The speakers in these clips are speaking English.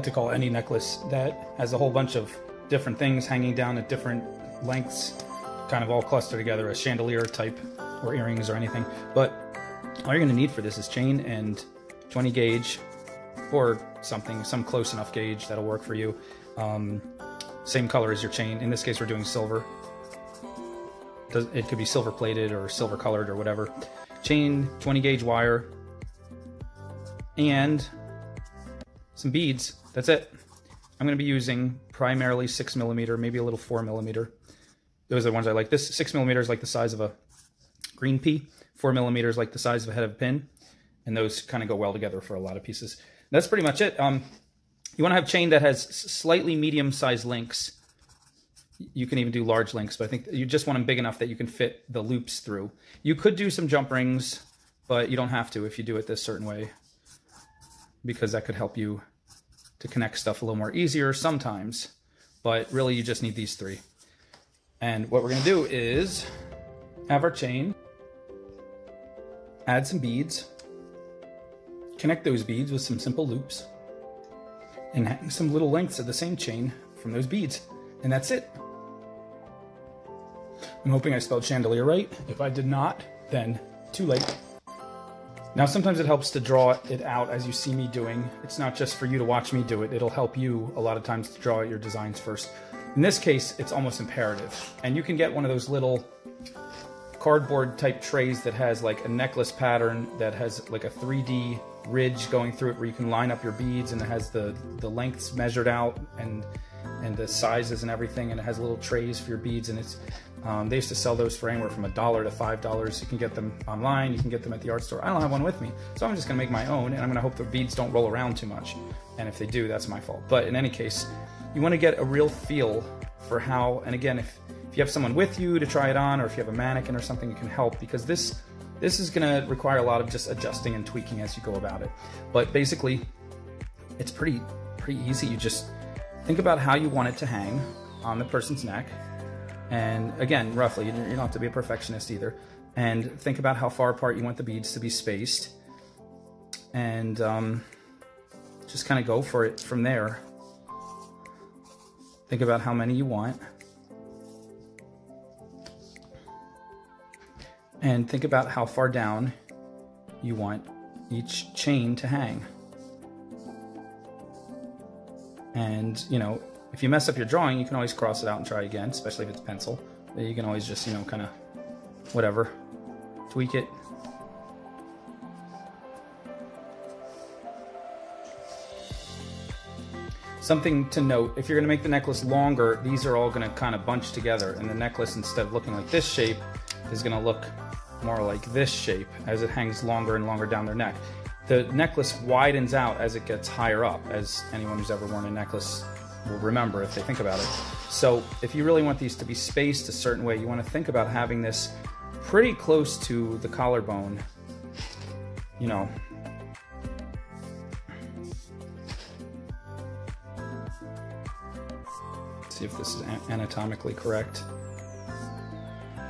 Like to call any necklace that has a whole bunch of different things hanging down at different lengths, kind of all clustered together, a chandelier type or earrings or anything. But all you're gonna need for this is chain and 20 gauge or something, some close enough gauge that'll work for you. Um, same color as your chain. In this case, we're doing silver. It could be silver plated or silver colored or whatever. Chain, 20 gauge wire, and some beads. That's it. I'm going to be using primarily six millimeter, maybe a little four millimeter. Those are the ones I like. This six millimeter is like the size of a green pea. Four millimeters like the size of a head of a pin. And those kind of go well together for a lot of pieces. That's pretty much it. Um, you want to have chain that has slightly medium-sized links. You can even do large links, but I think you just want them big enough that you can fit the loops through. You could do some jump rings, but you don't have to if you do it this certain way because that could help you to connect stuff a little more easier sometimes. But really, you just need these three. And what we're going to do is have our chain, add some beads, connect those beads with some simple loops, and hang some little lengths of the same chain from those beads. And that's it. I'm hoping I spelled chandelier right. If I did not, then too late. Now, sometimes it helps to draw it out as you see me doing. It's not just for you to watch me do it. It'll help you a lot of times to draw out your designs first. In this case, it's almost imperative. And you can get one of those little cardboard type trays that has like a necklace pattern that has like a 3D ridge going through it where you can line up your beads and it has the, the lengths measured out and and the sizes and everything and it has little trays for your beads and it's um, they used to sell those for anywhere from a dollar to five dollars. You can get them online. You can get them at the art store. I don't have one with me, so I'm just gonna make my own, and I'm gonna hope the beads don't roll around too much. And if they do, that's my fault. But in any case, you want to get a real feel for how. And again, if if you have someone with you to try it on, or if you have a mannequin or something, you can help because this this is gonna require a lot of just adjusting and tweaking as you go about it. But basically, it's pretty pretty easy. You just think about how you want it to hang on the person's neck and again, roughly, you don't have to be a perfectionist either. And think about how far apart you want the beads to be spaced. And um, just kind of go for it from there. Think about how many you want. And think about how far down you want each chain to hang. And, you know, if you mess up your drawing, you can always cross it out and try again, especially if it's pencil. You can always just, you know, kind of whatever, tweak it. Something to note, if you're going to make the necklace longer, these are all going to kind of bunch together, and the necklace, instead of looking like this shape, is going to look more like this shape as it hangs longer and longer down their neck. The necklace widens out as it gets higher up, as anyone who's ever worn a necklace will remember if they think about it. So if you really want these to be spaced a certain way, you want to think about having this pretty close to the collarbone. You know. see if this is anatomically correct.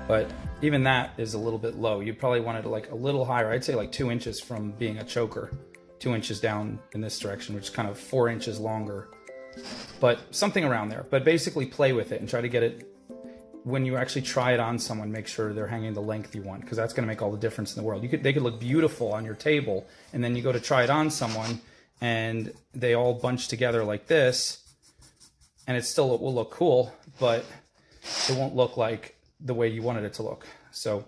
But even that is a little bit low. You probably want it like a little higher. I'd say like two inches from being a choker, two inches down in this direction, which is kind of four inches longer but something around there. But basically play with it and try to get it when you actually try it on someone, make sure they're hanging the length you want because that's going to make all the difference in the world. You could they could look beautiful on your table, and then you go to try it on someone, and they all bunch together like this, and it still it will look cool, but it won't look like the way you wanted it to look. So,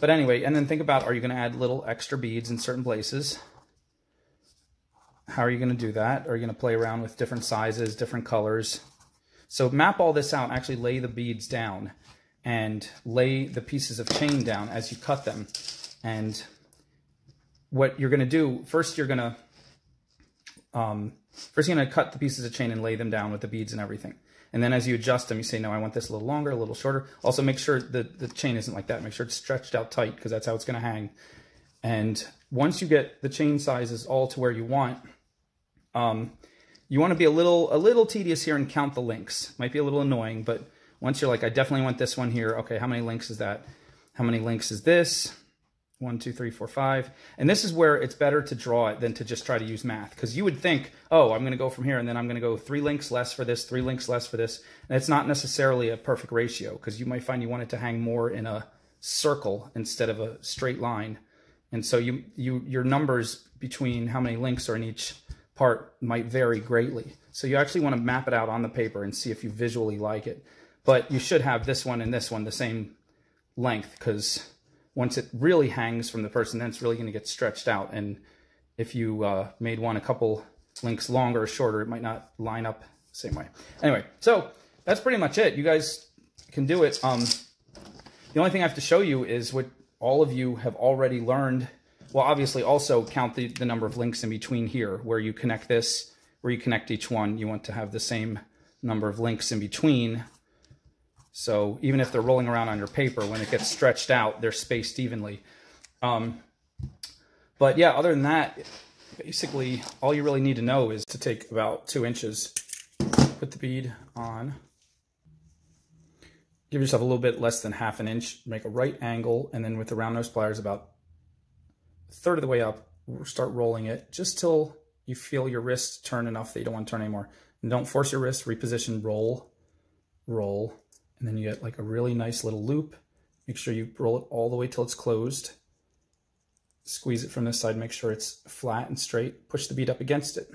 but anyway, and then think about are you going to add little extra beads in certain places? How are you going to do that? Are you going to play around with different sizes, different colors? So map all this out, actually lay the beads down and lay the pieces of chain down as you cut them. And what you're going to do, first you're going to, um, first you're going to cut the pieces of chain and lay them down with the beads and everything. And then as you adjust them, you say, no, I want this a little longer, a little shorter. Also make sure that the chain isn't like that. Make sure it's stretched out tight because that's how it's going to hang. And once you get the chain sizes all to where you want, um, you want to be a little a little tedious here and count the links. Might be a little annoying, but once you're like, I definitely want this one here. Okay, how many links is that? How many links is this? one, two, three, four, five. And this is where it's better to draw it than to just try to use math. Because you would think, oh, I'm going to go from here and then I'm going to go three links less for this, three links less for this. And it's not necessarily a perfect ratio because you might find you want it to hang more in a circle instead of a straight line. And so you, you your numbers between how many links are in each part might vary greatly. So you actually want to map it out on the paper and see if you visually like it. But you should have this one and this one the same length because once it really hangs from the person, then it's really going to get stretched out. And if you uh, made one a couple links longer or shorter, it might not line up the same way. Anyway, so that's pretty much it. You guys can do it. Um, the only thing I have to show you is what all of you have already learned. Well, obviously also count the, the number of links in between here where you connect this, where you connect each one. You want to have the same number of links in between so even if they're rolling around on your paper, when it gets stretched out, they're spaced evenly. Um, but yeah, other than that, basically all you really need to know is to take about two inches, put the bead on, give yourself a little bit less than half an inch, make a right angle, and then with the round nose pliers about third of the way up, start rolling it just till you feel your wrist turn enough that you don't want to turn anymore. And don't force your wrist, reposition, roll, roll, and then you get like a really nice little loop. Make sure you roll it all the way till it's closed. Squeeze it from this side, make sure it's flat and straight. Push the bead up against it.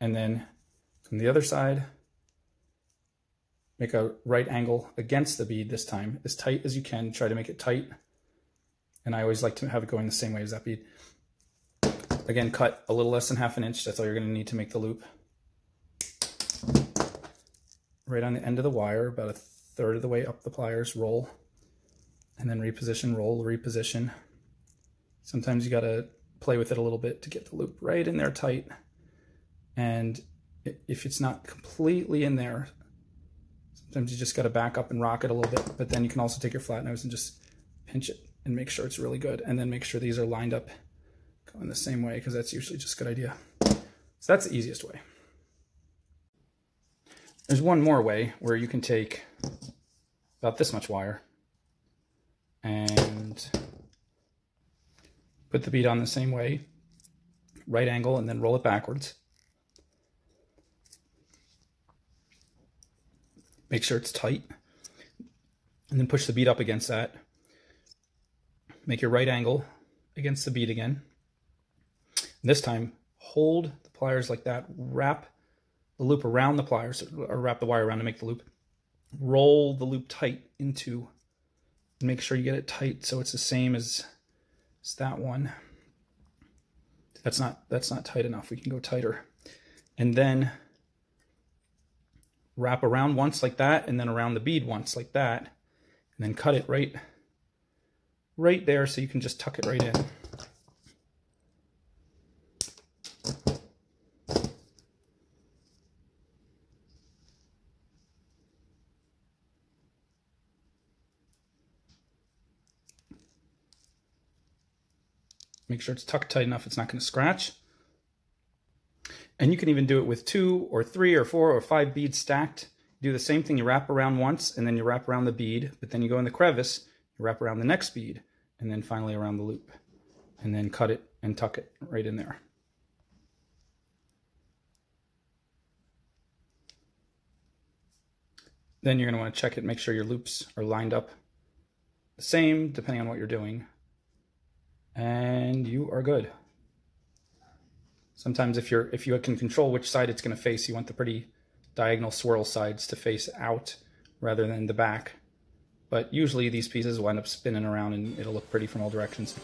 And then from the other side, make a right angle against the bead this time, as tight as you can. Try to make it tight. And I always like to have it going the same way as that bead. Again, cut a little less than half an inch. That's all you're going to need to make the loop right on the end of the wire, about a third of the way up the pliers, roll, and then reposition, roll, reposition. Sometimes you got to play with it a little bit to get the loop right in there tight. And if it's not completely in there, sometimes you just got to back up and rock it a little bit. But then you can also take your flat nose and just pinch it and make sure it's really good. And then make sure these are lined up going the same way because that's usually just a good idea. So that's the easiest way. There's one more way where you can take about this much wire and put the bead on the same way, right angle, and then roll it backwards. Make sure it's tight. And then push the bead up against that. Make your right angle against the bead again. And this time, hold the pliers like that, wrap the loop around the pliers, or wrap the wire around to make the loop. Roll the loop tight into, make sure you get it tight so it's the same as, as that one. That's not, that's not tight enough. We can go tighter. And then wrap around once like that, and then around the bead once like that, and then cut it right, right there so you can just tuck it right in. Make sure it's tucked tight enough it's not going to scratch. And you can even do it with two or three or four or five beads stacked. Do the same thing, you wrap around once and then you wrap around the bead, but then you go in the crevice, wrap around the next bead, and then finally around the loop. And then cut it and tuck it right in there. Then you're going to want to check it, make sure your loops are lined up the same, depending on what you're doing and you are good. Sometimes if you're if you can control which side it's going to face, you want the pretty diagonal swirl sides to face out rather than the back. But usually these pieces will end up spinning around and it'll look pretty from all directions.